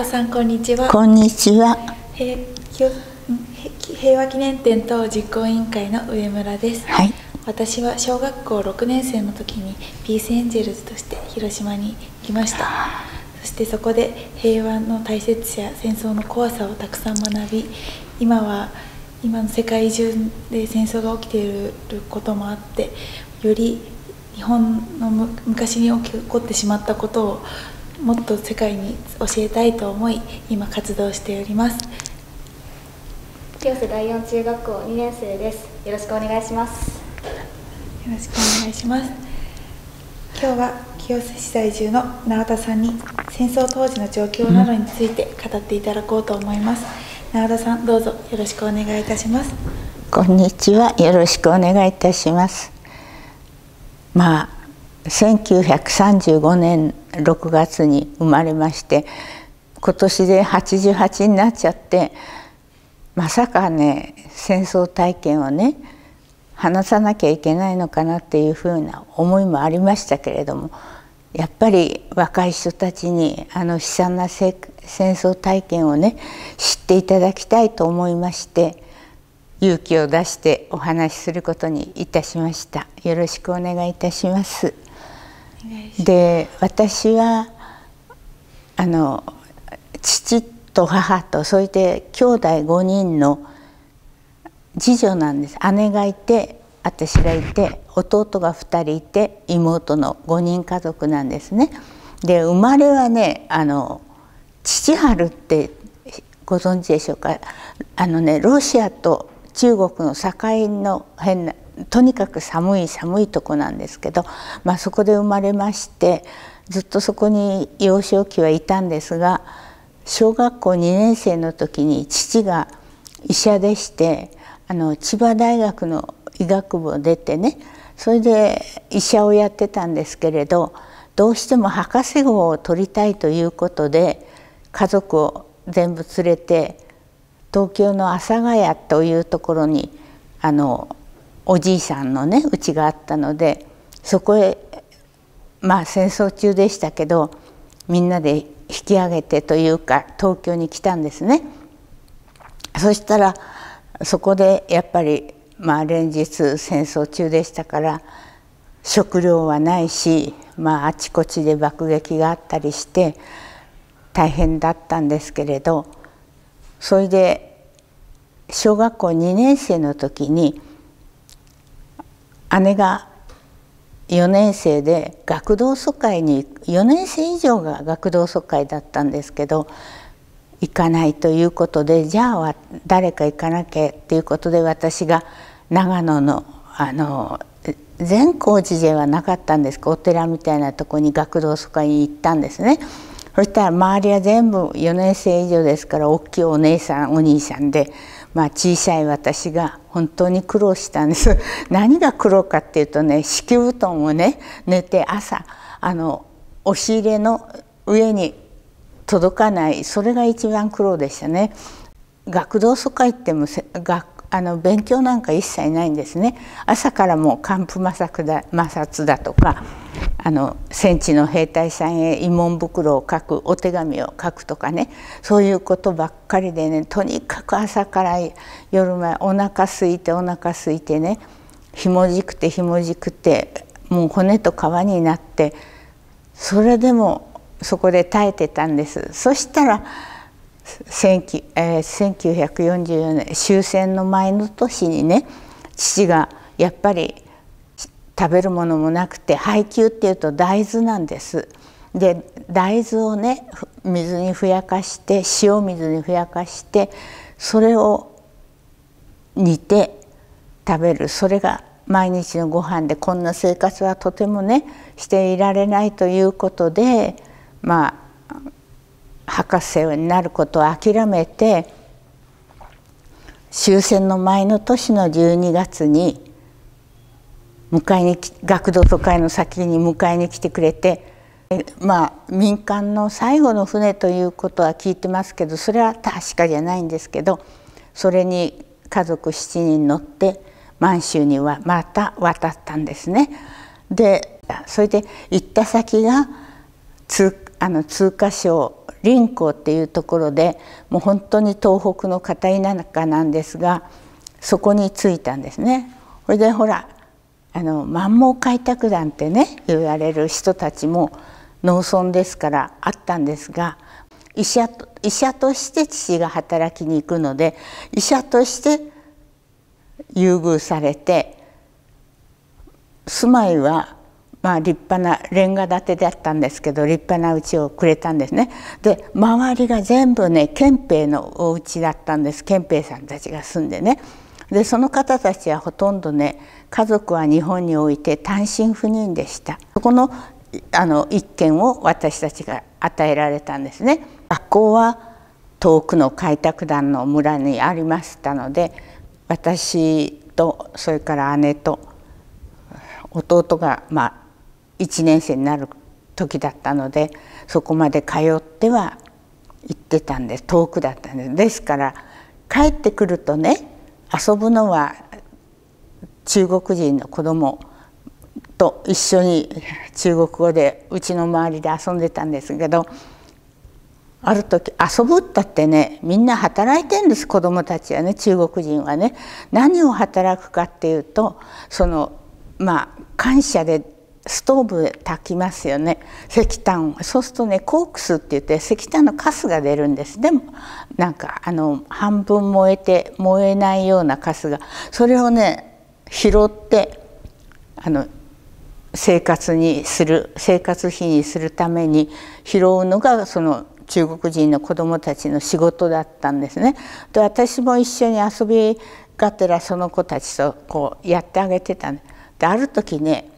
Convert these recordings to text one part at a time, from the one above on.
田さんこんにちは。こんにちは。平平和記念展等実行委員会の上村です、はい。私は小学校6年生の時にピースエンジェルズとして広島に来ました。そしてそこで平和の大切さや戦争の怖さをたくさん学び今は今の世界中で戦争が起きていることもあってより日本の昔に起こってしまったことをもっと世界に教えたいと思い今活動しております。清瀬第四中学校2年生です。よろしくお願いします。よろしくお願いします。今日は清瀬市在住の永田さんに戦争当時の状況などについて語っていただこうと思います、うん、永田さんどうぞよろしくお願いいたします。こんにちは。よろしくお願いいたします。まあ1935年6月に生まれまして今年で88になっちゃってまさかね戦争体験をね話さなきゃいけないのかなっていうふうな思いもありましたけれどもやっぱり若い人たちにあの悲惨な戦争体験をね知っていただきたいと思いまして勇気を出してお話しすることにいたしました。よろしくお願いいたします。で私はあの父と母とそれで兄弟5人の次女なんです。姉がいて私がいて弟が2人いて妹の5人家族なんですね。で生まれはねあの父春ってご存知でしょうか？あのねロシアと中国の境の変なとにかく寒い寒いとこなんですけど、まあ、そこで生まれましてずっとそこに幼少期はいたんですが小学校2年生の時に父が医者でしてあの千葉大学の医学部を出てねそれで医者をやってたんですけれどどうしても博士号を取りたいということで家族を全部連れて東京の阿佐ヶ谷というところにあのおじいさんのね家があったのでそこへまあ戦争中でしたけどみんなで引き上げてというか東京に来たんですね。そしたらそこでやっぱりまあ連日戦争中でしたから食料はないし、まあ、あちこちで爆撃があったりして大変だったんですけれどそれで小学校2年生の時に姉が4年生で学童疎開に4年生以上が学童疎開だったんですけど行かないということでじゃあ誰か行かなきゃっていうことで私が長野のあの善光寺ではなかったんですお寺みたいなとこに学童疎開に行ったんですね。そしたら周りは全部4年生以上ですから大きいお姉さんお兄さんで、まあ、小さい私が本当に苦労したんです 何が苦労かっていうとね敷布団をね寝て朝あの押し入れの上に届かないそれが一番苦労でしたね。学童疎開っても学あの勉強なんか一切ないんですね。朝からもう寒風摩擦だ摩擦だとかあの戦地の兵隊さんへ慰問袋を書くお手紙を書くとかね。そういうことばっかりでねとにかく朝から夜までお腹空いてお腹空いてねひもじくてひもじくてもう骨と皮になってそれでもそこで耐えてたんです。そしたら1944年終戦の前の年にね父がやっぱり食べるものもなくて配給っていうと大豆なんです。で大豆をね水にふやかして塩水にふやかしてそれを煮て食べるそれが毎日のご飯でこんな生活はとてもねしていられないということでまあ博士になることを諦めて終戦の前の年の12月に迎えに学童疎開の先に迎えに来てくれてまあ民間の最後の船ということは聞いてますけどそれは確かじゃないんですけどそれに家族7人乗って満州にはまた渡ったんですね。でそれで行った先があの通過省林港っていうところでもう本当に東北の片田舎なんですがそこに着いたんですね。それでほらあの満蒙開拓団ってね言われる人たちも農村ですからあったんですが医者と医者として父が働きに行くので医者として優遇されて住まいはまあ立派なレンガ建てだったんですけど立派な家をくれたんですね。で周りが全部ね憲兵のお家だったんです憲兵さんたちが住んでね。でその方たちはほとんどね家族は日本において単身赴任でした。そこのあの一軒を私たちが与えられたんですね。学校は遠くの開拓団の村にありましたので私とそれから姉と弟がまあ1年生になる時だったのでそこまで通っては行ってたんです。遠くだったんです。ですから帰ってくるとね遊ぶのは中国人の子供と一緒に中国語でうちの周りで遊んでたんですけどある時遊ぶったってねみんな働いてんです。子供たちはね中国人はね。何を働くかっていうとそのまあ感謝でストーブで炊きますよね。石炭そうするとねコークスって言って石炭のカスが出るんです。でもなんかあの半分燃えて燃えないようなカスがそれをね拾ってあの生活にする生活費にするために拾うのがその中国人の子どもたちの仕事だったんですね。で私も一緒に遊びがてらその子たちとこうやってあげてたである時ね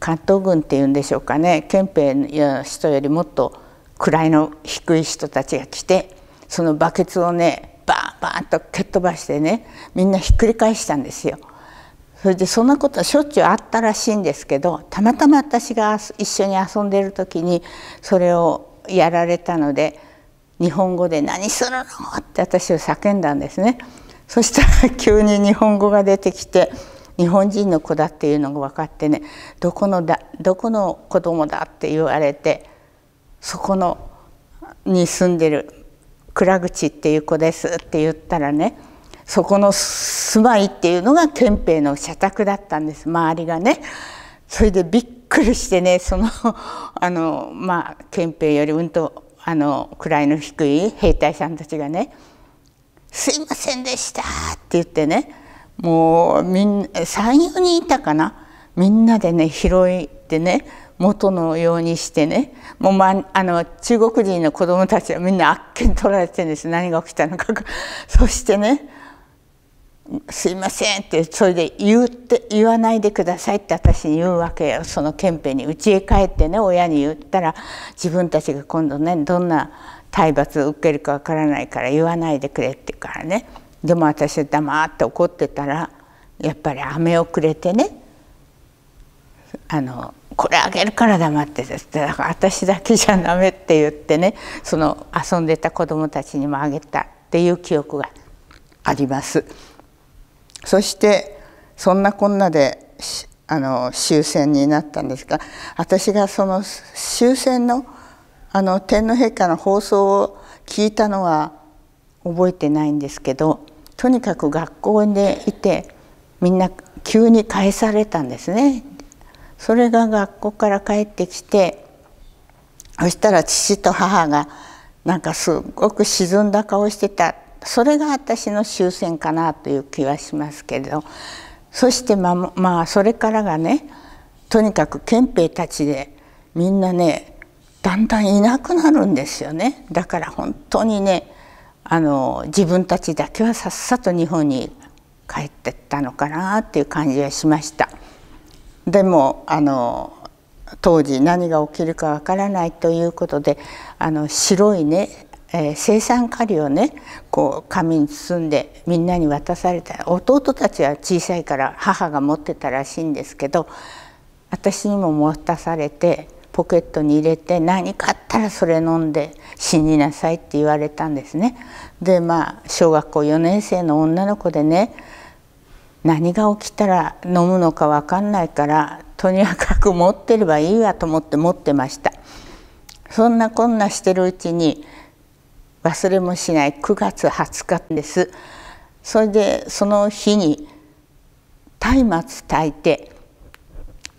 関東軍っていうんでしょうかね憲兵の人よりもっと位の低い人たちが来てそのバケツをねバーンバーンと蹴っ飛ばしてねみんなひっくり返したんですよ。それでそんなことはしょっちゅうあったらしいんですけどたまたま私が一緒に遊んでる時にそれをやられたので日本語で「何するの?」って私を叫んだんですね。そしたら急に日本語が出てきて日本人の子だっていうのが分かってねどこのだどこの子供だって言われてそこのに住んでる倉口っていう子ですって言ったらねそこの住まいっていうのが憲兵の社宅だったんです周りがね。それでびっくりしてねその あのまあ憲兵よりうんとあの位の低い兵隊さんたちがね「すいませんでした」って言ってねもうみん34人いたかな？みんなでね拾いでね元のようにしてねもう、まあの中国人の子供たちはみんなあっけに取られてるんです何が起きたのか そしてね「すいません」ってそれで言って言わないでくださいって私に言うわけよ。その憲兵に家へ帰ってね親に言ったら自分たちが今度ねどんな体罰を受けるかわからないから言わないでくれって言うからね。でも私は黙って怒ってたらやっぱり飴をくれてねあのこれあげるから黙ってですだから私だけじゃダメって言ってねその遊んでた子供たちにもあげたっていう記憶があります。そしてそんなこんなであの終戦になったんですが私がその終戦のあの天皇陛下の放送を聞いたのは覚えてないんですけどとにかく学校でいてみんな急に返されたんですね。それが学校から帰ってきてそしたら父と母がなんかすごく沈んだ顔してた。それが私の終戦かなという気はしますけれど。そしてままあそれからがねとにかく憲兵たちでみんなねだんだんいなくなるんですよね。だから本当にねあの自分たちだけはさっさと日本に帰ってったのかなっていう感じがしました。でもあの当時何が起きるかわからないということであの白いねえー、生産カリをねこう紙に包んでみんなに渡された弟たちは小さいから母が持ってたらしいんですけど私にも持たされてポケットに入れて何かあったらそれ飲んで死になさいって言われたんですね。でまあ小学校4年生の女の子でね何が起きたら飲むのか分かんないからとにかく持ってればいいわと思って持ってました。そんなこんなしてるうちに忘れもしない9月20日ですそれでその日に松明炊いて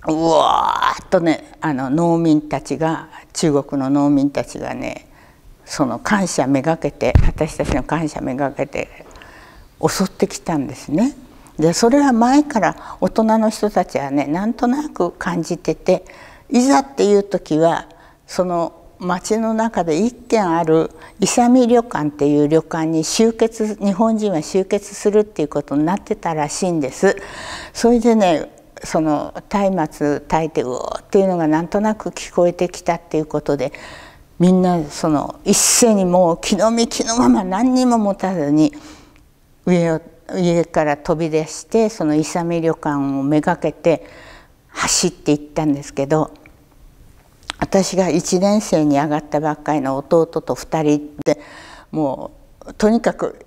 うわーっとねあの農民たちが中国の農民たちがねその感謝めがけて私たちの感謝めがけて襲ってきたんですね。でそれは前から大人の人たちはねなんとなく感じてていざっていう時はその町の中で一軒ある勇旅館っていう旅館に集結日本人は集結するっていうことになってたらしいんです。それでねその松明炊いてうおっていうのがなんとなく聞こえてきたっていうことでみんなその一斉にもう気の身気のまま何にも持たずに上を家から飛び出してその勇旅館をめがけて走っていったんですけど私が1年生に上がったばっかりの弟と2人でもうとにかく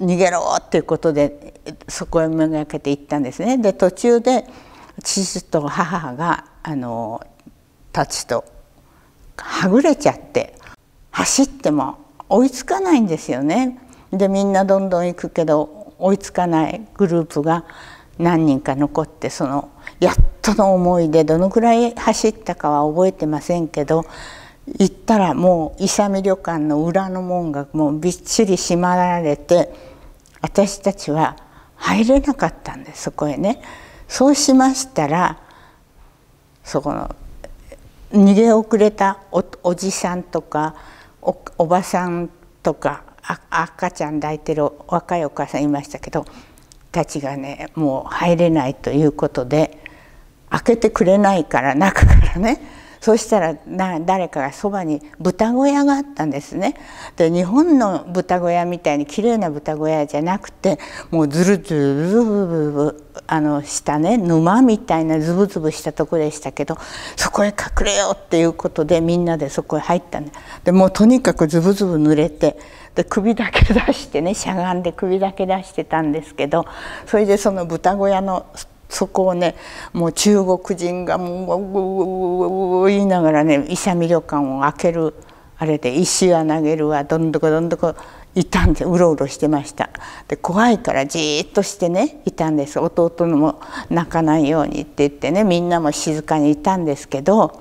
逃げろっていうことでそこへめがけて行ったんですね。で途中で父と母があのたちとはぐれちゃって走っても追いつかないんですよね。でみんなどんどん行くけど追いつかないグループが何人か残ってそのやっとの思いでどのくらい走ったかは覚えてませんけど行ったらもう勇旅館の裏の門がもうびっちり閉まられて私たちは入れなかったんですそこへね。そうしましたらそこの逃げ遅れたおじさんとかおばさんとか赤ちゃん抱いてる若いお母さんいましたけどたちがねもう入れないということで開けてくれないから中からねそしたら誰かがそばに豚小屋があったんですね。で日本の豚小屋みたいに綺麗な豚小屋じゃなくてもうずるずるずぶぶあのしたね沼みたいなズブズブしたとこでしたけどそこへ隠れようっていうことでみんなでそこへ入ったんででもうとにかくズブズブ濡れてで首だけ出してねしゃがんで首だけ出してたんですけどそれでその豚小屋のそこをねもう中国人がもう言いながらね勇旅館を開けるあれで石は投げるわどんどこどんどこいたんでうろうろしてましたで怖いからじっとしてねいたんです弟のも泣かないようにって言ってねみんなも静かにいたんですけど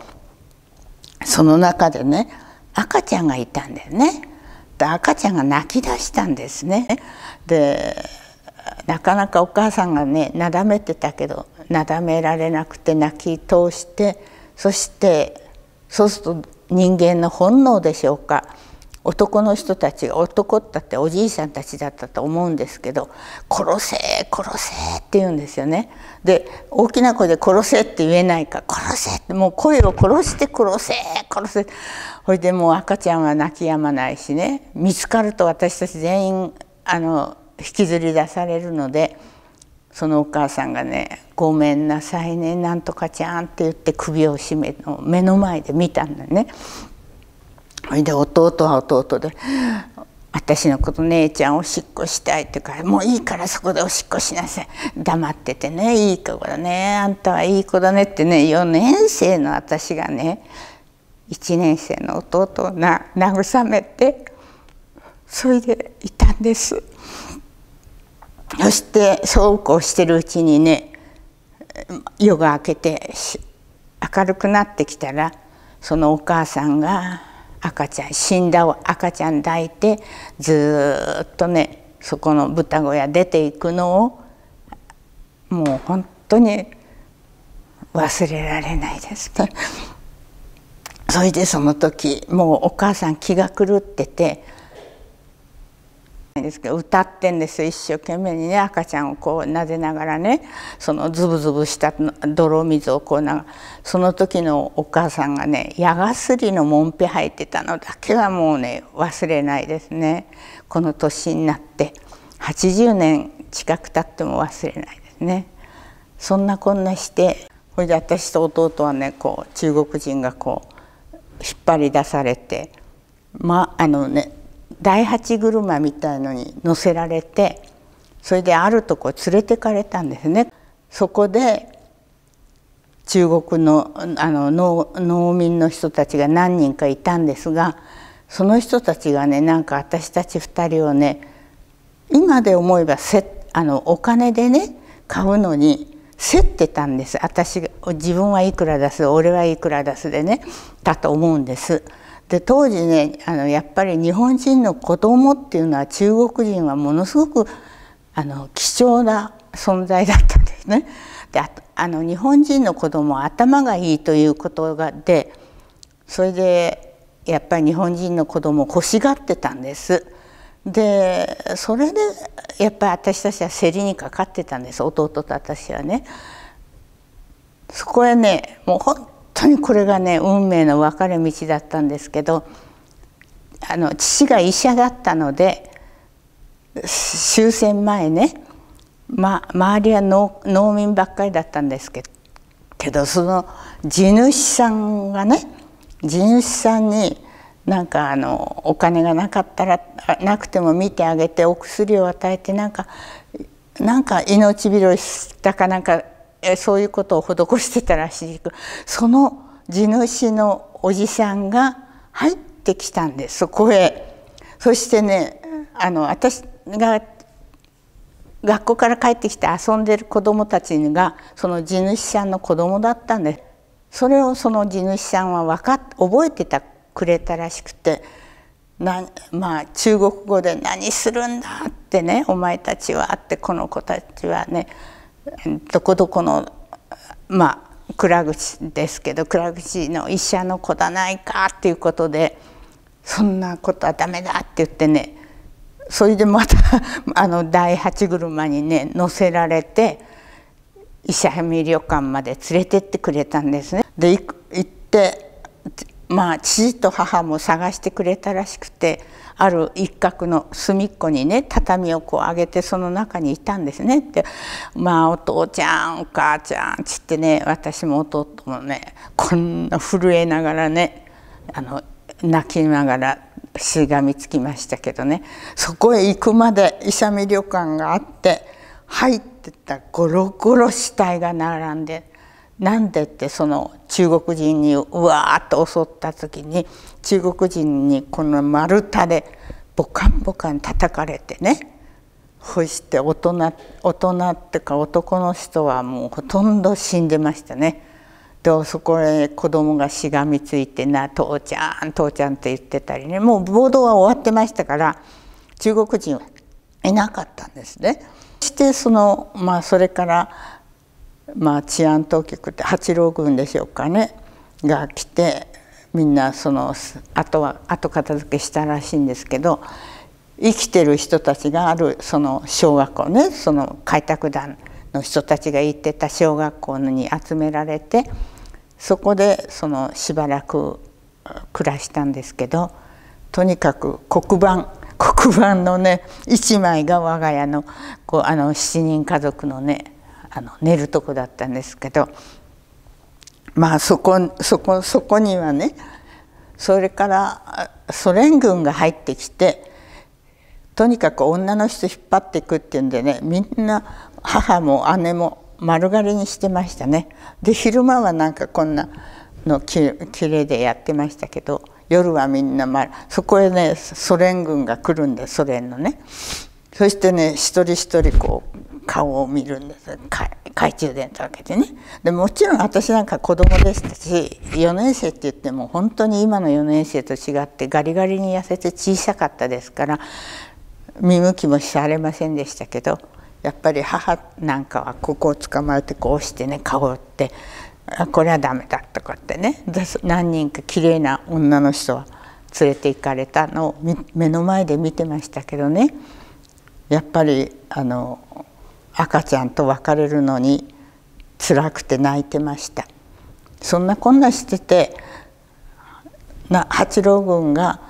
その中でね赤ちゃんがいたんだよね。で赤ちゃんが泣き出したんですね。でなかなかお母さんがねなだめてたけどなだめられなくて泣き通してそしてそうすると人間の本能でしょうか。男の人たちが男ったっておじいさんたちだったと思うんですけど「殺せ殺せ」って言うんですよね。で大きな声で「殺せ」って言えないか「殺せ」ってもう声を殺して殺せ殺せ。ほいでもう赤ちゃんは泣き止まないしね。見つかると私たち全員あの引きずり出されるのでそのお母さんがね「ごめんなさいねなんとかちゃん」って言って首を絞めの目の前で見たんだね。それで弟は弟で「私のこと姉ちゃんおしっこしたい」って言うから「もういいからそこでおしっこしなさい黙っててねいい子だねあんたはいい子だね」ってね4年生の私がね1年生の弟をな慰めてそれでいたんです。そしてそうこうしてるうちにね夜が明けて明るくなってきたらそのお母さんが赤ちゃん死んだ赤ちゃん抱いてずっとねそこの豚小屋出ていくのをもう本当に忘れられないですね。それでその時もうお母さん気が狂っててですけど歌ってんですよ一生懸命にね赤ちゃんをこうなでながらねそのズブズブした泥水をこうなその時のお母さんがね矢がすりのもんぺ履いてたのだけはもうね忘れないですね。この年になって80年近く経っても忘れないですね。そんなこんなしてそれで私と弟はねこう中国人がこう引っ張り出されてまああのね第八車みたいのに乗せられてそれであるとこ連れてかれたんですね。そこで中国のあの農民の人たちが何人かいたんですがその人たちがねなんか私たち2人をね今で思えばせあのお金でね買うのに競ってたんです私が自分はいくら出す俺はいくら出すでねだと思うんです。で当時ねあのやっぱり日本人の子供っていうのは中国人はものすごくあの貴重な存在だったんですね。であの日本人の子供は頭がいいということがでそれでやっぱり日本人の子供を欲しがってたんです。でそれでやっぱり私たちは競りにかかってたんです弟と私はね。そこへねもう当にこれがね運命の分かれ道だったんですけどあの父が医者だったので終戦前ね、ま、周りは農農民ばっかりだったんですけどけどその地主さんがね地主さんになんかあのお金がなかったらなくても見てあげてお薬を与えてなんかなんか命拾いしたかなんかそういうことを施してたらしい。その地主のおじさんが入ってきたんですそこへ。そしてねあの私が学校から帰ってきて遊んでる子どもたちがその地主さんの子供だったんです。それをその地主さんは分かっ覚えてたくれたらしくてなまあ中国語で「何するんだ」ってね「お前たちは」ってこの子たちはねどこどこのまあ蔵口ですけど蔵口の医者の子だないかっていうことでそんなことはダメだって言ってねそれでまた あの第八車にね乗せられて伊佐美旅館まで連れてってくれたんですね。で行ってまあ父と母も探してくれたらしくてある一角の隅っこにね畳をこう上げてその中にいたんですね。ってまあお父ちゃんお母ちゃんちってね私も弟もねこんな震えながらねあの泣きながらしがみつきましたけどね。そこへ行くまで勇美旅館があって入ってたゴロゴロ死体が並んでなんでってその中国人にうわーっと襲った時に中国人にこの丸太でボカンボカン叩かれてねそして大人大人っていうか男の人はもうほとんど死んでましたね。でそこへ子供がしがみついてな「父ちゃん父ちゃん」って言ってたりねもう暴動は終わってましたから中国人はいなかったんですね。してそのまあそれからまあ治安当局って八郎軍でしょうかねが来てみんなその後は後片付けしたらしいんですけど生きてる人たちがあるその小学校ねその開拓団の人たちが行ってた小学校に集められてそこでそのしばらく暮らしたんですけどとにかく黒板黒板のね一枚が我が家のこうあの7人家族のねあの寝るとこだったんですけどまあそこそこそこにはねそれからソ連軍が入ってきてとにかく女の人引っ張っていくっていうんでねみんな母も姉も丸刈りにしてましたね。で昼間はなんかこんなのきれいでやってましたけど夜はみんな、ま、そこへねソ連軍が来るんでソ連のねそしてね一人一人こう顔を見るんです懐中電灯を開けてね。でもちろん私なんか子供でしたし4年生って言っても本当に今の4年生と違ってガリガリに痩せて小さかったですから見向きもされませんでしたけどやっぱり母なんかはここを捕まえてこうしてね顔をってこれはダメだとかってね。何人か綺麗な女の人は連れて行かれたのを目の前で見てましたけどね。やっぱりあの赤ちゃんと別れるのに辛くて泣いてましたそんなこんなしててな八郎軍が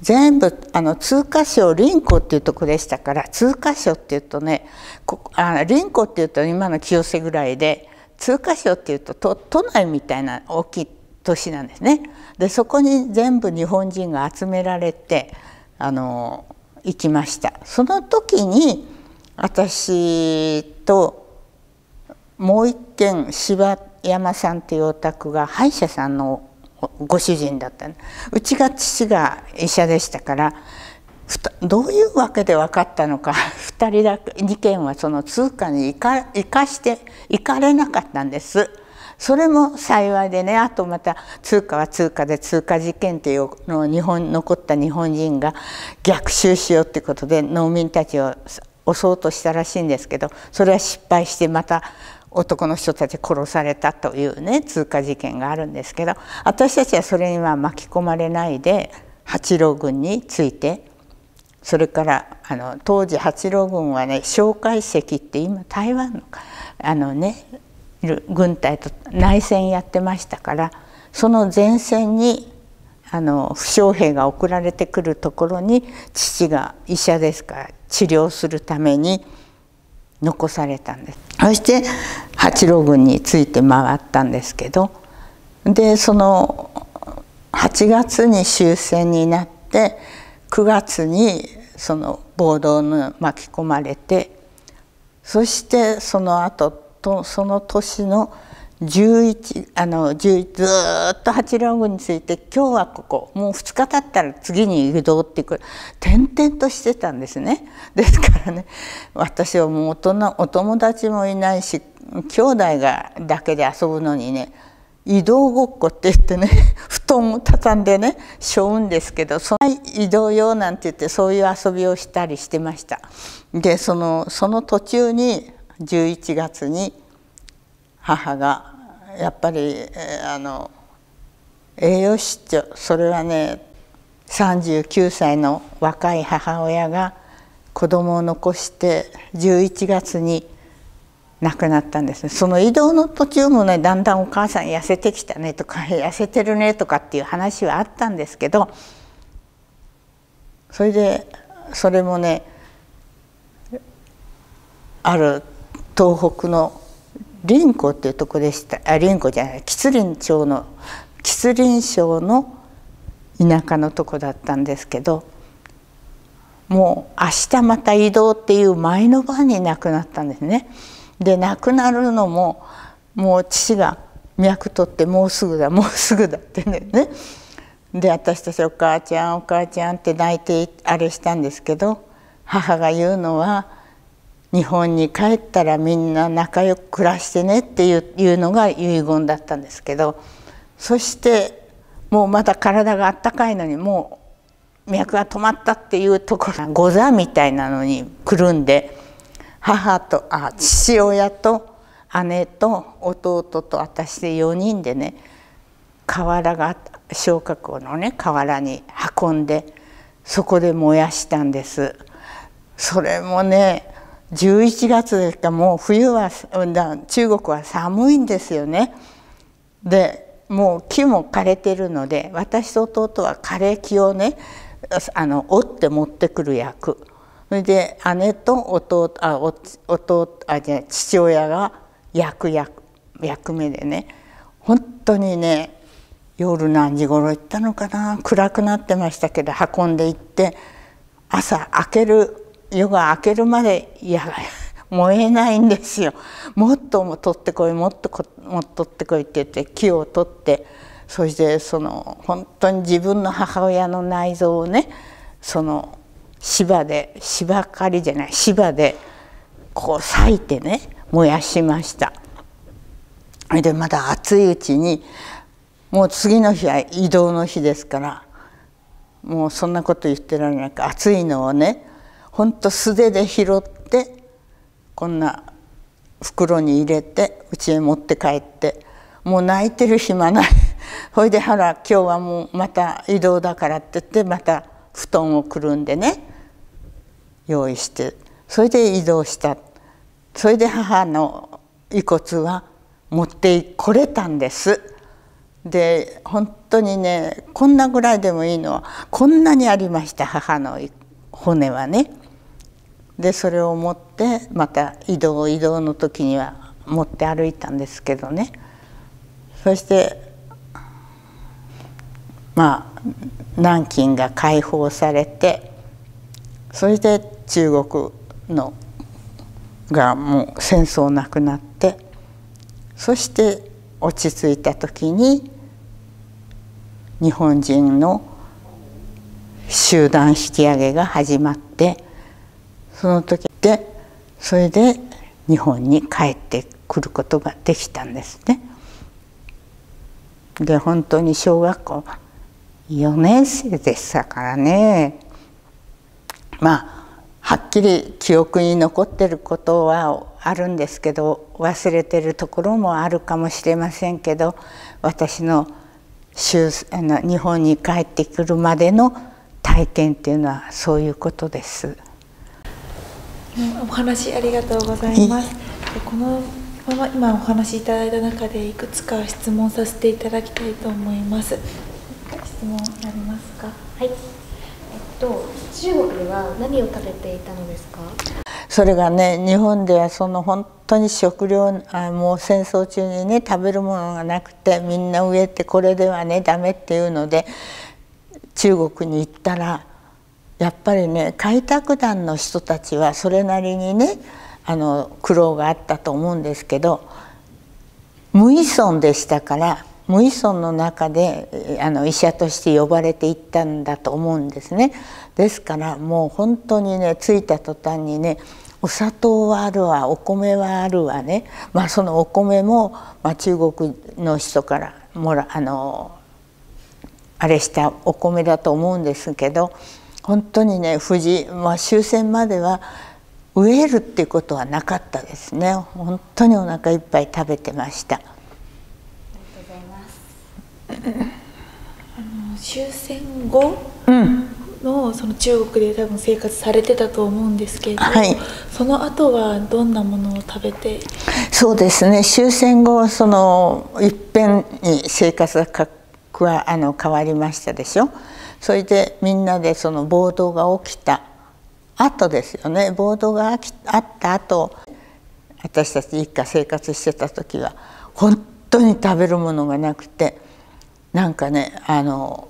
全部あの通過省林庫っていうとこでしたから通過省っていうとねこあ林庫っていうと今の清瀬ぐらいで通過省っていうと都都内みたいな大きい都市なんですね。でそこに全部日本人が集められてあの行きました。その時に私ともう一軒柴山さんというお宅が歯医者さんのご主人だったうちが父が医者でしたからどういうわけで分かったのか 2人だけ2件はその通貨に生か生かして行かれなかったんです。それも幸いでねあとまた通貨は通貨で通貨事件っていうのを日本残った日本人が逆襲しようってことで農民たちを襲おうとしたらしいんですけどそれは失敗してまた男の人たち殺されたというね通貨事件があるんですけど私たちはそれには巻き込まれないで八郎軍についてそれからあの当時八郎軍はね蒋介石って今台湾のあのね軍隊と内戦やってましたからその前線にあの負傷兵が送られてくるところに父が医者ですから治療するために残されたんです。そして八郎軍について回ったんですけどでその8月に終戦になって9月にその暴動に巻き込まれてそしてその後とその年の11あのずっと八郎軍について今日はここ。もう2日経ったら次に移動ってくる。転々としてたんですね。ですからね私はもう大人お友達もいないし兄弟がだけで遊ぶのにね移動ごっこって言ってね 布団を畳んでね背負うんですけどその移動用なんて言ってそういう遊びをしたりしてました。でそのその途中に11月に母がやっぱり、あの栄養失調それはね39歳の若い母親が子供を残して11月に亡くなったんですね。その移動の途中もねだんだんお母さん痩せてきたねとか痩せてるねとかっていう話はあったんですけどそれでそれもねある東北の林湖っていうとこでした。あ林湖じゃない。吉林町の吉林省の田舎のとこだったんですけどもう明日また移動っていう前の晩に亡くなったんですね。で亡くなるのももう父が脈取ってもうすぐだもうすぐだってね。で私たちお母ちゃんお母ちゃんって泣いてあれしたんですけど母が言うのは日本に帰ったらみんな仲良く暮らしてねっていうのが遺言だったんですけどそしてもうまだ体があったかいのにもう脈が止まったっていうところが御座みたいなのにくるんで母とあ父親と姉と弟と私で4人でね河原が小学校のね河原に運んでそこで燃やしたんです。それもね11月ですかもう冬は中国は寒いんですよね。でもう木も枯れてるので私と弟は枯れ木をねあの折って持ってくる役それで姉と弟あ弟あじゃ父親が役役役目でね本当にね夜何時頃行ったのかな暗くなってましたけど運んで行って朝開ける夜が明けるまでいや燃えないんですよもっと取ってこいもっとこもっと取ってこいって言って木を取ってそしてその本当に自分の母親の内臓をねその芝で芝刈りじゃない芝でこう裂いてね燃やしました。でまだ暑いうちにもう次の日は移動の日ですからもうそんなこと言ってられないか暑いのをねほんと素手で拾ってこんな袋に入れて家へ持って帰ってもう泣いてる暇ない ほいでほら今日はもうまた移動だからって言ってまた布団をくるんでね用意してそれで移動したそれで母の遺骨は持ってこれたんです。で本当にねこんなぐらいでもいいのはこんなにありました母の骨はね。でそれを持ってまた移動移動の時には持って歩いたんですけどね。そしてまあ南京が解放されてそれで中国のがもう戦争なくなってそして落ち着いた時に日本人の集団引き上げが始まってその時でそれで日本に帰ってくることができたんですね。で本当に小学校4年生でしたからねまあはっきり記憶に残ってることはあるんですけど忘れてるところもあるかもしれませんけど私のあの日本に帰ってくるまでの体験っていうのはそういうことです。お話ありがとうございます。このまま今お話しいただいた中でいくつか質問させていただきたいと思います。質問ありますか？はい。えっと中国では何を食べていたのですか？それがね日本ではその本当に食料あもう戦争中にね食べるものがなくてみんな植えてこれではねダメっていうので中国に行ったらやっぱりね開拓団の人たちはそれなりにねあの苦労があったと思うんですけど無依存でしたから無依存の中であの医者として呼ばれていったんだと思うんですね。ですからもう本当にね着いた途端にねお砂糖はあるわお米はあるわね、まあ、そのお米も、まあ、中国の人からもらあのあれしたお米だと思うんですけど本当にね富士、まあ、終戦までは飢えるっていうことはなかったですね。本当にお腹いっぱい食べてました。あの終戦後のその中国で多分生活されてたと思うんですけれど、はい、その後はどんなものを食べて？そうですね。終戦後そのいっぺんに生活がかはあの変わりましたでしょそれでみんなでその暴動が起きた後ですよね暴動があった後私たち一家生活してた時は本当に食べるものがなくてなんかねあの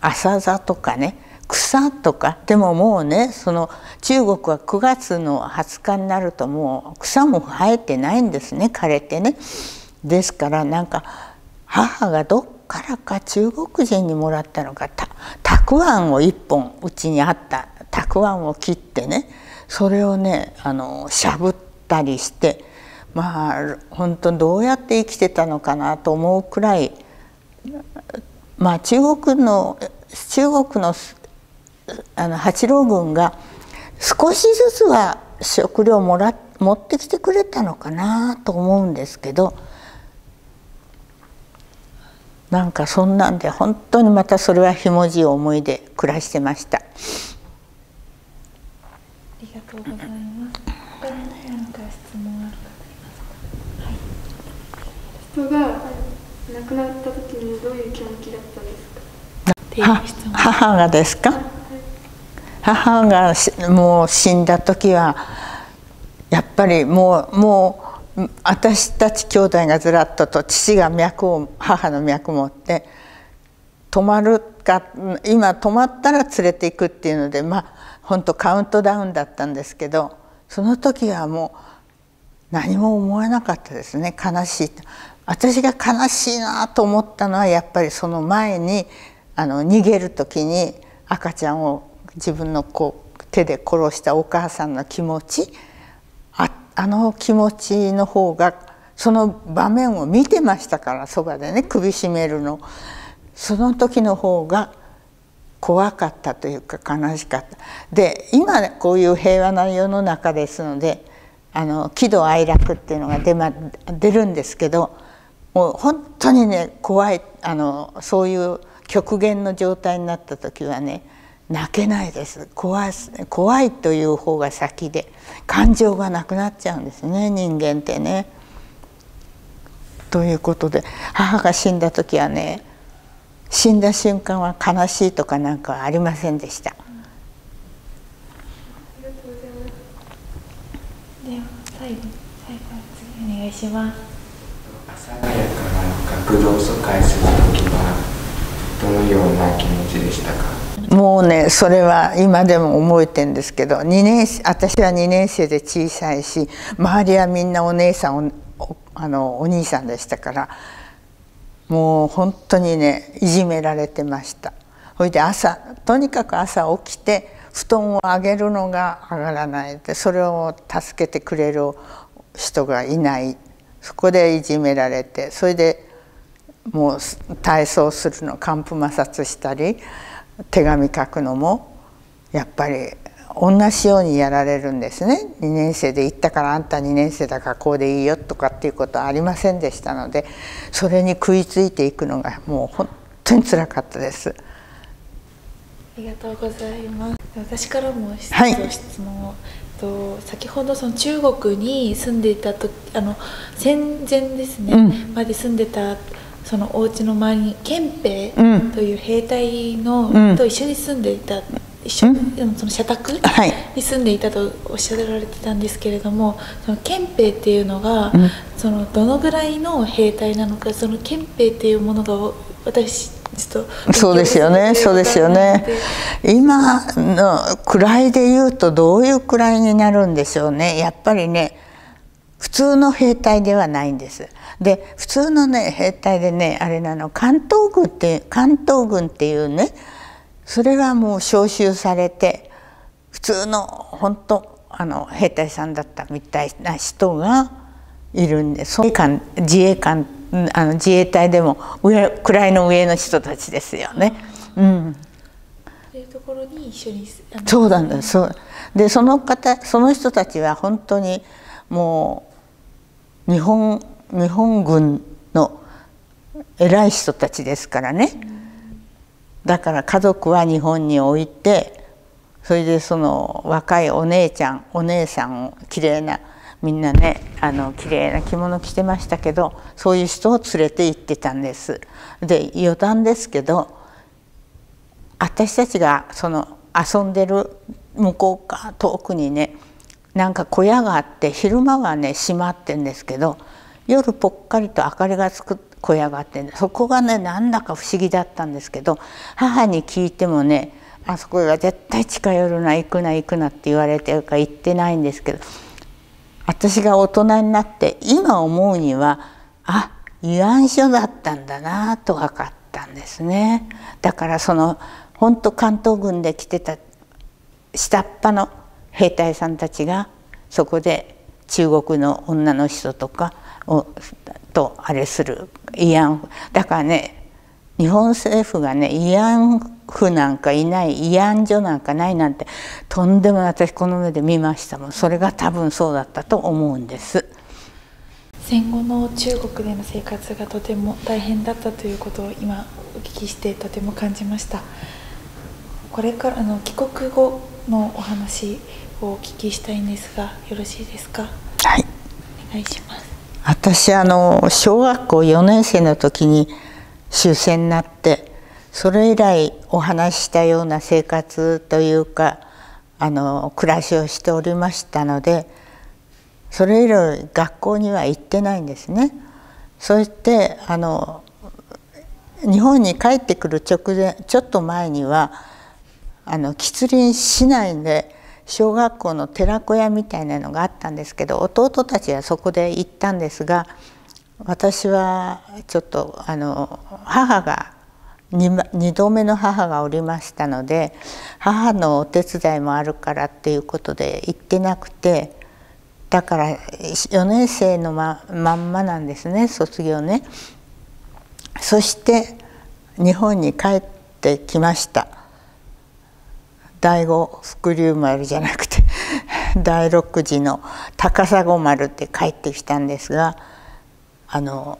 朝座とかね草とかでももうねその中国は9月の20日になるともう草も生えてないんですね枯れてね。ですからなんか母がどっからか中国人にもらったのかたたくあんを1本うちにあったたくあんを切ってねそれをねあのしゃぶったりしてまあ本当どうやって生きてたのかなと思うくらいまあ中国の中国のあの八郎軍が少しずつは食料もら持ってきてくれたのかなと思うんですけどなんかそんなんで本当にまたそれはひもじい思いで暮らしてました。ありがとうございます。他に何か質問あるか人が亡くなった時にどういう気持ちだったんですか？母がですか？母がもう死んだ時はやっぱりもうもう私たち兄弟がずらっとと父が脈を母の脈を持って止まるか今止まったら連れていくっていうのでまあ本当カウントダウンだったんですけどその時はもう何も思わなかったですね。悲しい私が悲しいなと思ったのはやっぱりその前にあの逃げる時に赤ちゃんを自分のこう手で殺したお母さんの気持ちあの気持ちの方がその場面を見てましたからそばでね首絞めるの。その時の方が怖かったというか悲しかった。で今こういう平和な世の中ですのであの喜怒哀楽っていうのが出,、ま、出るんですけどもう本当にね怖いあのそういう極限の状態になった時はね泣けないです怖い怖いという方が先で感情がなくなっちゃうんですね人間ってね。ということで母が死んだ時はね死んだ瞬間は悲しいとかなんかありませんでした。では最後最後次お願いします。朝早から学童疎開する時はどのような気持ちでしたか？もうねそれは今でも覚えてんですけど2年私は2年生で小さいし周りはみんなお姉さんあのお兄さんでしたからもう本当にねいじめられてました。それで朝とにかく朝起きて布団をあげるのが上がらないでそれを助けてくれる人がいない。そこでいじめられてそれでもう体操するの寒風摩擦したり手紙書くのもやっぱり同じようにやられるんですね。2年生で行ったからあんた2年生だからこうでいいよとかっていうことはありませんでしたのでそれに食いついていくのがもう本当につらかったです。ありがとうございます。私からも質,、はい、質問を。と先ほどその中国に住んでいたとあの戦前ですね、うん、まで住んでたそのお家の周りに憲兵という兵隊の、うん、と一緒に住んでいた一緒、うん、その社宅に住んでいたとおっしゃられてたんですけれども、その憲兵っていうのが、うん、そのどのぐらいの兵隊なのかその憲兵っていうものが私そうですよね。そうですよね。今の位で言うとどういう位になるんでしょうね。やっぱりね普通の兵隊ではないんですで普通のね兵隊でねあれなの関東軍って関東軍っていうねそれがもう召集されて普通の本当あの兵隊さんだったみたいな人がいるんでその自衛官あの自衛隊でも上位の上の人たちですよね。うん。というところに一緒にそうなんだそうでその方その人たちは本当にもう日本日本軍の偉い人たちですからね、だから家族は日本に置いてそれでその若いお姉ちゃんお姉さんをきれいなみんなねあの綺麗な着物着てましたけどそういう人を連れて行ってたんです。で余談ですけど私たちがその遊んでる向こうか遠くにねなんか小屋があって昼間はね閉まってんですけど夜ぽっかりと明かりがつく小屋があってそこがねなんだか不思議だったんですけど母に聞いてもねあそこが絶対近寄るな行くな行くなって言われてるから行ってないんですけど私が大人になって今思うにはあ慰安所だったんだなと分かったんですね。だからその本当関東軍で来てた下っ端の兵隊さんたちがそこで中国の女の人とかをとあれする慰安婦。だからね日本政府がね慰安婦なんかいない慰安所なんかないなんてとんでも私この目で見ましたもん。それが多分そうだったと思うんです。戦後の中国での生活がとても大変だったということを今お聞きしてとても感じました。これからの帰国後のお話お聞きしたいんですがよろしいですか？はい。お願いします。私あの小学校4年生の時に終戦になってそれ以来お話ししたような生活というかあの暮らしをしておりましたのでそれ以来学校には行ってないんですね。そしてあの日本に帰ってくる直前ちょっと前にはあの吉林市内で小学校の寺子屋みたいなのがあったんですけど弟たちはそこで行ったんですが私はちょっとあの母が 2, 2度目の母がおりましたので母のお手伝いもあるからっていうことで行ってなくてだから4年生のままんまなんですね卒業ね。そして日本に帰ってきました第五福竜丸じゃなくて 第六次の高砂丸って帰ってきたんですがあの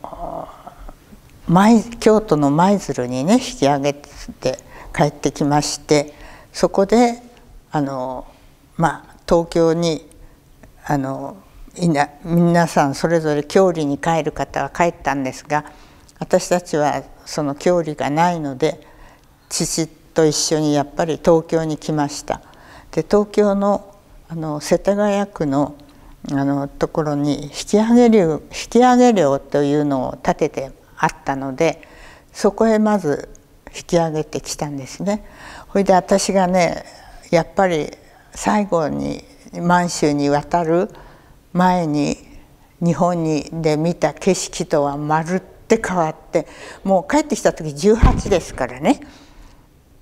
京都の舞鶴にね引き上げて帰ってきましてそこであのまあ東京にあの皆さんそれぞれ郷里に帰る方は帰ったんですが私たちはその郷里がないので父と一緒にやっぱり東京に来ました。で東京のあの世田谷区のあのところに引き上げ寮引き上げ寮というのを建ててあったのでそこへまず引き上げてきたんですね。それで私がねやっぱり最後に満州に渡る前に日本にで見た景色とはまるって変わってもう帰ってきた時18ですからね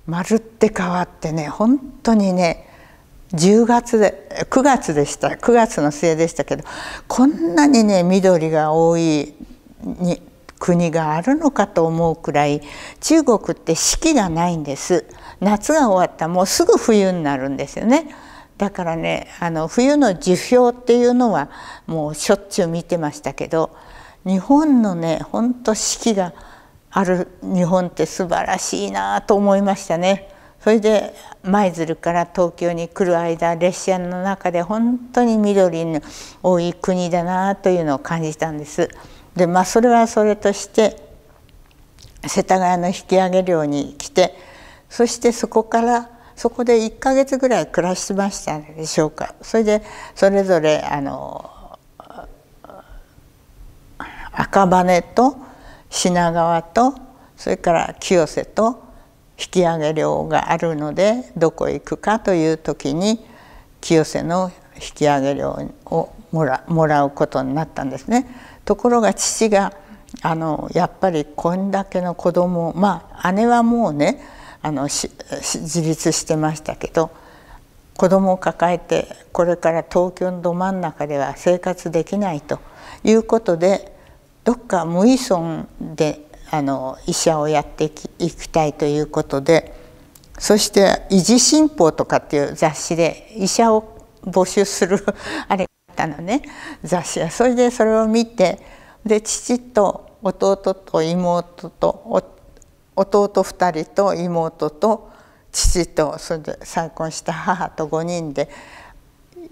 まるって変わってね本当にね10月で9月でした。9月の末でしたけどこんなにね緑が多いに国があるのかと思うくらい中国って四季がないんです。夏が終わったらもうすぐ冬になるんですよね。だからねあの冬の樹氷っていうのはもうしょっちゅう見てましたけど日本のねほんと四季がある日本って素晴らしいなと思いましたね。それで舞鶴から東京に来る間列車の中で本当に緑の多い国だなというのを感じたんです。でまあそれはそれとして世田谷の引き上げ寮に来てそしてそこからそこで1ヶ月ぐらい暮らしましたでしょうかそれでそれぞれあの赤羽と品川とそれから清瀬と引き上げ料があるのでどこへ行くかという時に清瀬の引き上げ料をもらもらうことになったんですね。ところが父があのやっぱりこんだけの子供まあ姉はもうねあの自立してましたけど子供を抱えてこれから東京のど真ん中では生活できないということでどっか無依存であの医者をやっていきたいということでそして「維持新報」とかっていう雑誌で医者を募集する あれがあったのね雑誌は。それでそれを見てで父と弟と妹と弟2人と妹と父とそれで再婚した母と5人で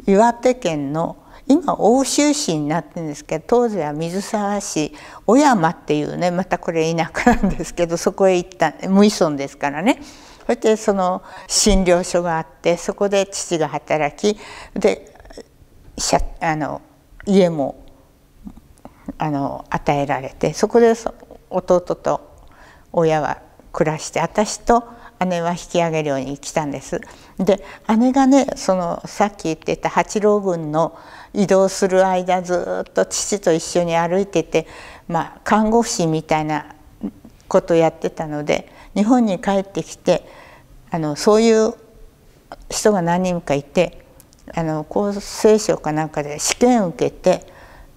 岩手県の今奥州市になってるんですけど当時は水沢市小山っていうねまたこれ田舎なんですけどそこへ行った無依存ですからねそしてその診療所があってそこで父が働きであの家もあの与えられてそこで弟と親は暮らして私と姉は引き上げ寮に来たんです。で姉がねそのさっき言ってた八郎郡の移動する間ずっと父と一緒に歩いてて、まあ、看護師みたいなことやってたので日本に帰ってきてあのそういう人が何人かいてあの厚生省かなんかで試験を受けて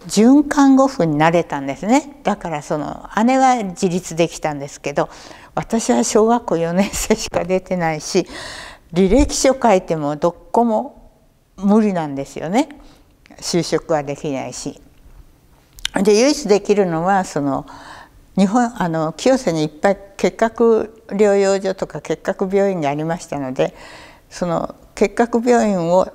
准看護婦になれたんですね。だからその姉は自立できたんですけど私は小学校4年生しか出てないし履歴書書いてもどこも無理なんですよね。就職はできないし。で唯一できるのはその日本あの清瀬にいっぱい結核療養所とか結核病院がありましたのでその結核病院を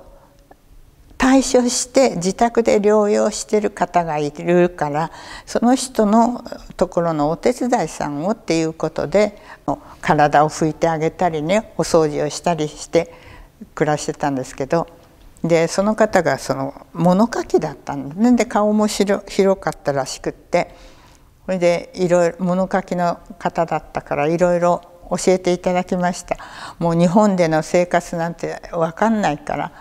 対処して自宅で療養してる方がいるからその人のところのお手伝いさんをっていうことで体を拭いてあげたりねお掃除をしたりして暮らしてたんですけどでその方がその物書きだったんで,、ね、で顔も広かったらしくって。それでいろいろ物書きの方だったからいろいろ教えていただきました。もう日本での生活なんて分かんないから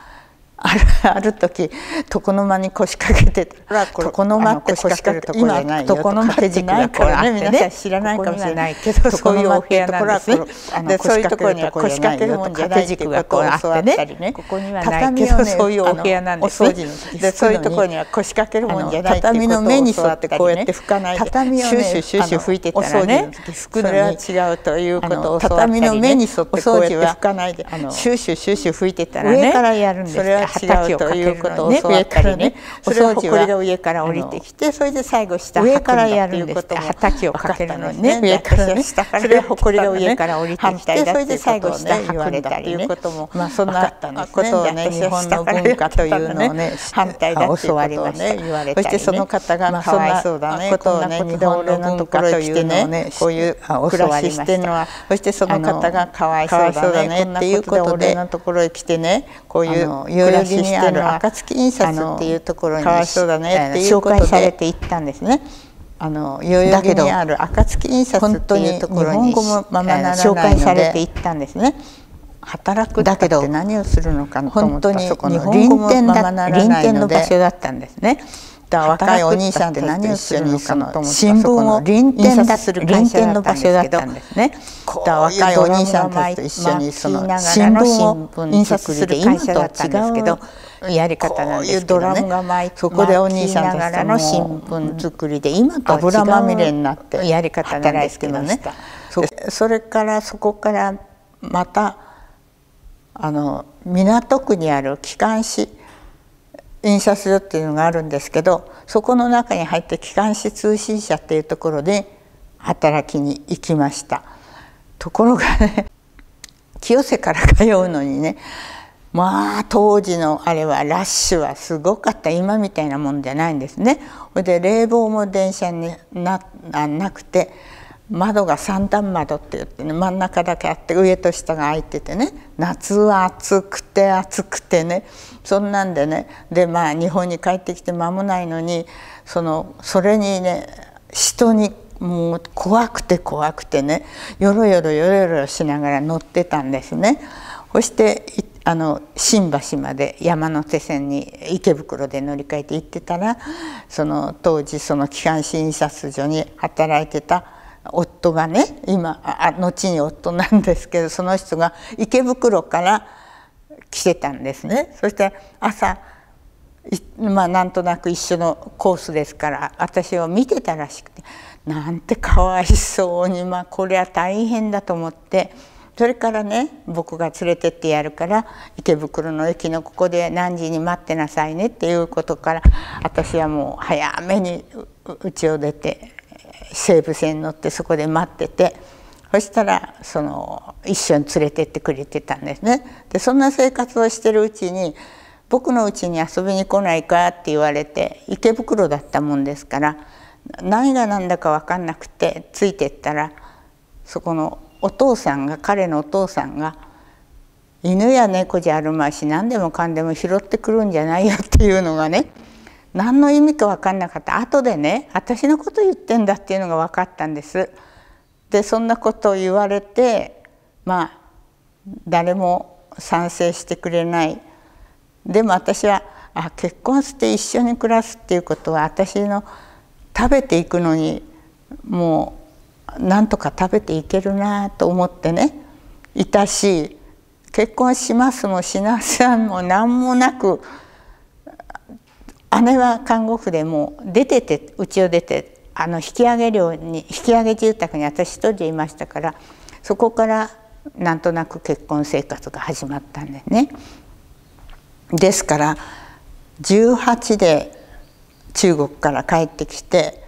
あるある時床の間に腰掛けてた。ら床の間って腰掛けるところじゃないよ 床の間ってないからね皆さん知らないかもしれないけど そういうお部屋なんですね でそういうところには腰掛けるもんじゃないっていうことを教わったりね。ここにはないけどそういうお部屋なんですね。でそういうところには腰掛けるもんじゃないっていうことを目に沿ってこうやって拭かないで畳をシュシュシュシュ拭いてたらねそれは違うということを畳の目に沿ってこうやって拭かないでシュシュシュシュ拭いてたらね上からやるんです違うということを教わったりね。お掃除はが上から降りてきてそれで最後下上からやるんですって畑をかけるのにね。上からね。下からそれは埃が上から降りてきてそれで最後下言われたりいうこともまあそんなことをね日本の文化というのをね反対だっていうことをね言われたりそしてその方がかわいそうだねことをね日本の文化というのをねこういう暮らししてるのはそしてその方がかわいそうだねっていうことでのところへ来てねこういう暮らししてある暁印刷っていうところにかわいそうだねっていう紹介されていったんですね。あの代々木にある暁印刷っていうところに紹介されていったんですね。働くだけど何をするのかと思ったそこの隣店だ隣店の場所だったんですね。若いお兄さんって何をするのかの新聞を臨転だする臨転の場所だったんですね。若いお兄さんたちと一緒にその新聞を印刷する会社だったんですけど。やり方なんですけどねそこでお兄さんたちの新聞作りで今と油まみれになってやり方なんですけどねそれからそこからまたあの港区にある機関紙印刷所っていうのがあるんですけどそこの中に入って機関紙通信社っていうところで働きに行きましたところがね 清瀬から通うのにねまあ当時のあれはラッシュはすごかった今みたいなもんじゃないんですね。で冷房も電車にななくて窓が三段窓って言ってね真ん中だけあって上と下が開いててね夏は暑くて暑くてねそんなんでねでまあ日本に帰ってきて間もないのにそのそれにね人にもう怖くて怖くてねよろよろよろよろしながら乗ってたんですね。そしてあの新橋まで山手線に池袋で乗り換えて行ってたらその当時その機関紙印刷所に働いてた夫がね今後に夫なんですけどその人が池袋から来てたんですね。そして朝まあなんとなく一緒のコースですから私を見てたらしくてなんてかわいそうにまあこれは大変だと思ってそれからね僕が連れてってやるから池袋の駅のここで何時に待ってなさいねっていうことから私はもう早めに家を出て西武線に乗ってそこで待っててそしたらその一緒に連れてってくれてたんですね。でそんな生活をしてるうちに僕の家に遊びに来ないかって言われて池袋だったもんですから何が何だか分かんなくてついてったらそこのお父さんが彼のお父さんが「犬や猫じゃあるまいし何でもかんでも拾ってくるんじゃないよ」っていうのがね何の意味か分かんなかった後でね私のこと言ってんだっていうのが分かったんです。でそんなことを言われてまあ誰も賛成してくれないでも私はあ結婚して一緒に暮らすっていうことは私の食べていくのにもうなんとか食べていけるなと思ってねいたし結婚しますもしなさんも何もなく姉は看護婦でもう出てて家を出てあの引き上げ寮に引き上げ住宅に私一人でいましたからそこからなんとなく結婚生活が始まったんですね。ですから18で中国から帰ってきて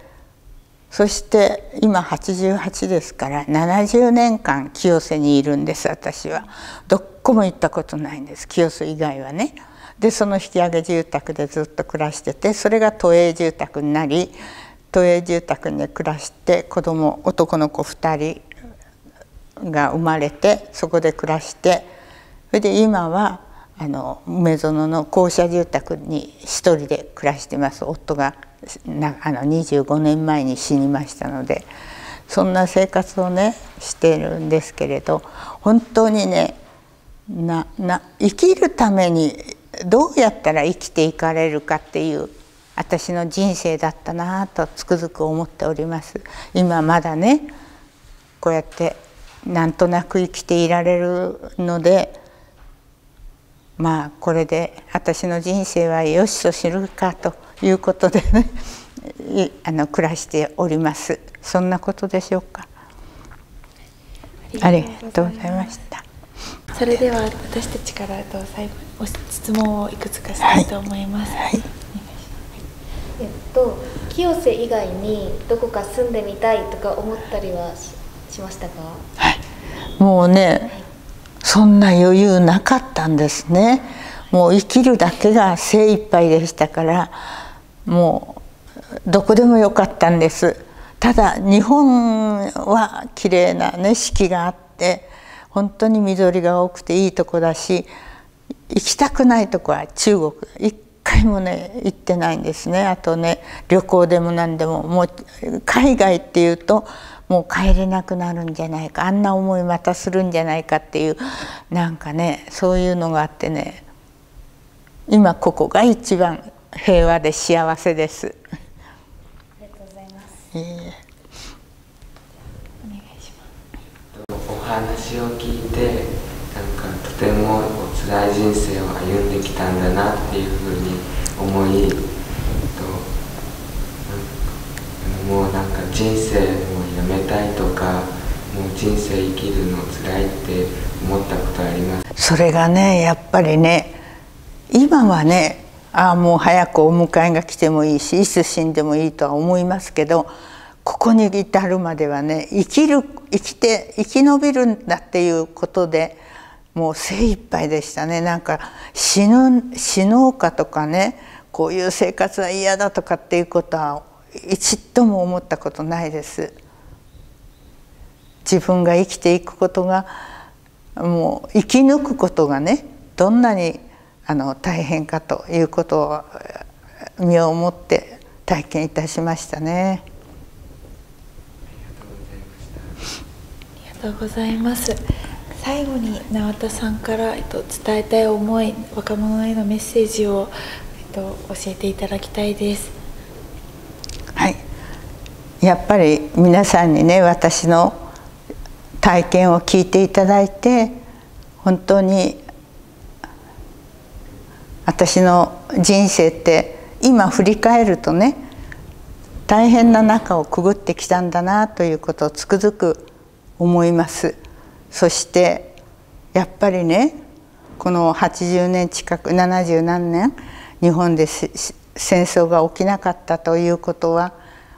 そして今88ですから70年間清瀬にいるんです私はどっこも行ったことないんです清瀬以外はね。でその引き上げ住宅でずっと暮らしててそれが都営住宅になり都営住宅に暮らして子供男の子2人が生まれてそこで暮らしてそれで今はあの梅園の公社住宅に一人で暮らしてます。夫がなあの25年前に死にましたのでそんな生活をねしてるんですけれど本当にねなな生きるためにどうやったら生きていかれるかっていう私の人生だったなとつくづく思っております。今まだねこうやってなんとなく生きていられるのでまあこれで私の人生はよしと知るかということでね あの暮らしております。そんなことでしょうか。ありがとうございましたそれでは私たちからと最後質問をいくつかしたいと思います、はい。はい、えっと清瀬以外にどこか住んでみたいとか思ったりはしましたか、はい、もうね、そんな余裕なかったんですね。もう生きるだけが精一杯でしたからもうどこでもよかったんです。ただ日本は綺麗なね四季があって本当に緑が多くていいとこだし行きたくないとこは中国一回もね行ってないんですねあとね旅行でも何でももう海外っていうともう帰れなくなるんじゃないかあんな思いまたするんじゃないかっていうなんかねそういうのがあってね今ここが一番平和で幸せです。ありがとうございます。えー、お願いします。お話を聞いてなんかとても辛い人生を歩んできたんだなっていうふうに思いともうなんか人生をやめたいとかもう人生生きるの辛いって思ったことあります。それがねやっぱりね今はねああもう早くお迎えが来てもいいしいつ死んでもいいとは思いますけどここに至るまではね生きる生きて生き延びるんだっていうことでもう精一杯でしたねなんか死ぬ死のうかとかねこういう生活は嫌だとかっていうことは一度も思ったことないです。自分が生きていくことがもう生き抜くことがねどんなにあの大変かということを身をもって体験いたしましたね。ありがとうございます。最後に縄田さんから、えっと、伝えたい思い若者へのメッセージを、えっと、教えていただきたいです。はいやっぱり皆さんにね私の体験を聞いていただいて本当に私の人生って今振り返るとね大変な中をくぐってきたんだなということをつくづく思いますそしてやっぱりねこの80年近く70何年日本で戦争が起きなかったということは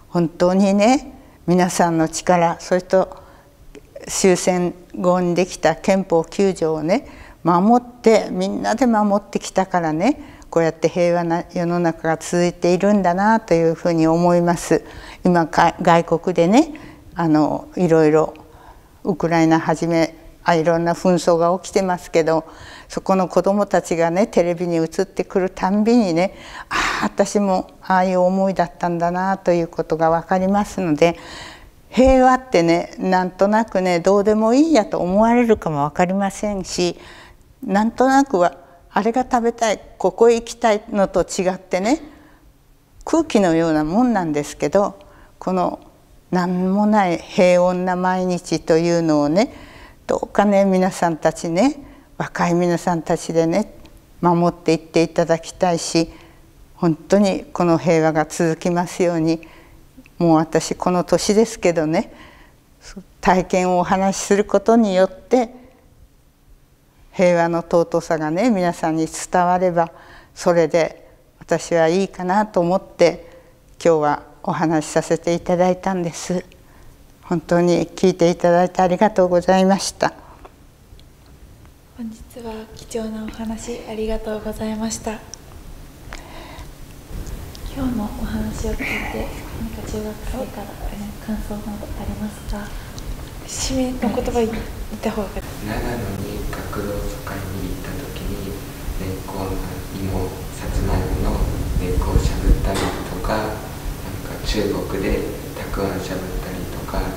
本当にね皆さんの力それと終戦後にできた憲法9条をね守ってみんなで守ってきたからねこうやって平和な世の中が続いているんだなというふうに思います。今外国でねあのいろいろウクライナはじめあいろんな紛争が起きてますけどそこの子どもたちがねテレビに映ってくるたんびにねああ私もああいう思いだったんだなということが分かりますので平和ってねなんとなくねどうでもいいやと思われるかも分かりませんしなんとなくはあれが食べたいここへ行きたいのと違ってね空気のようなもんなんですけどこの何もない平穏な毎日というのをねどうかね皆さんたちね若い皆さんたちでね守っていっていただきたいし本当にこの平和が続きますようにもう私この年ですけどね体験をお話しすることによって平和の尊さがね皆さんに伝わればそれで私はいいかなと思って今日はお話しさせていただいたんです。本当に聞いていただいてありがとうございました。本日は貴重なお話ありがとうございました。今日のお話を聞いて何か中学生から感想などありますか？締めの言葉言った方が。長野に学童会に行った時に根っこの芋さつまいもの根っこをしゃぶったりとか中国でたくあんしゃぶったりとかなん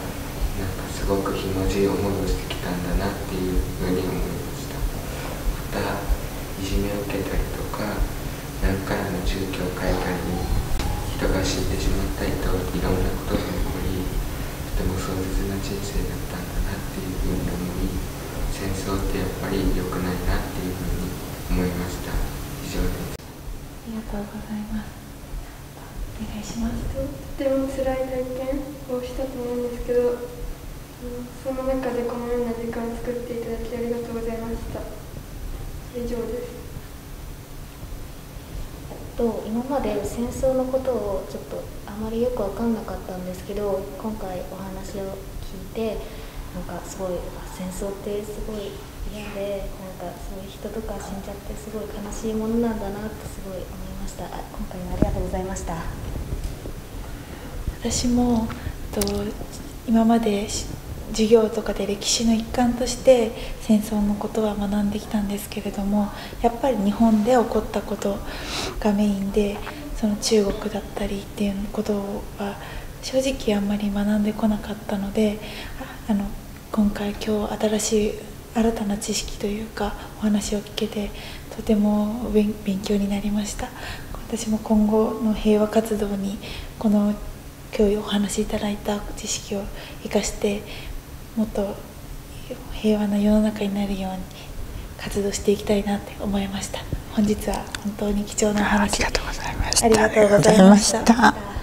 かすごくひもじい思いをしてきたんだなっていうふうに思いました。またいじめを受けたりとか何回も宗教を変えたり人が死んでしまったりといろんなことが起こりとても壮絶な人生だったんだなっていうふうに思い戦争ってやっぱり良くないなっていうふうに思いました。以上です。ありがとうございます。お願いします。とっても辛い体験をしたと思うんですけどその中でこのような時間を作っていただきありがとうございました。以上です。と今まで戦争のことをちょっとあまりよく分かんなかったんですけど今回お話を聞いてなんかすごい戦争ってすごい嫌でなんかそういう人とか死んじゃってすごい悲しいものなんだなってすごい思いした。今回もありがとうございました。私もと今まで授業とかで歴史の一環として戦争のことは学んできたんですけれどもやっぱり日本で起こったことがメインでその中国だったりっていうことは正直あんまり学んでこなかったのであの今回今日新しい新たな知識というかお話を聞けてとても勉強になりました。私も今後の平和活動にこの今日お話しいただいた知識を生かしてもっと平和な世の中になるように活動していきたいなって思いました。本日は本当に貴重なお話ありがとうございましたありがとうございました。ありがとうございました